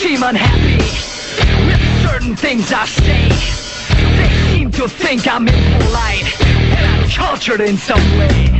seem unhappy with certain things I say. They seem to think I'm impolite and I'm cultured in some way.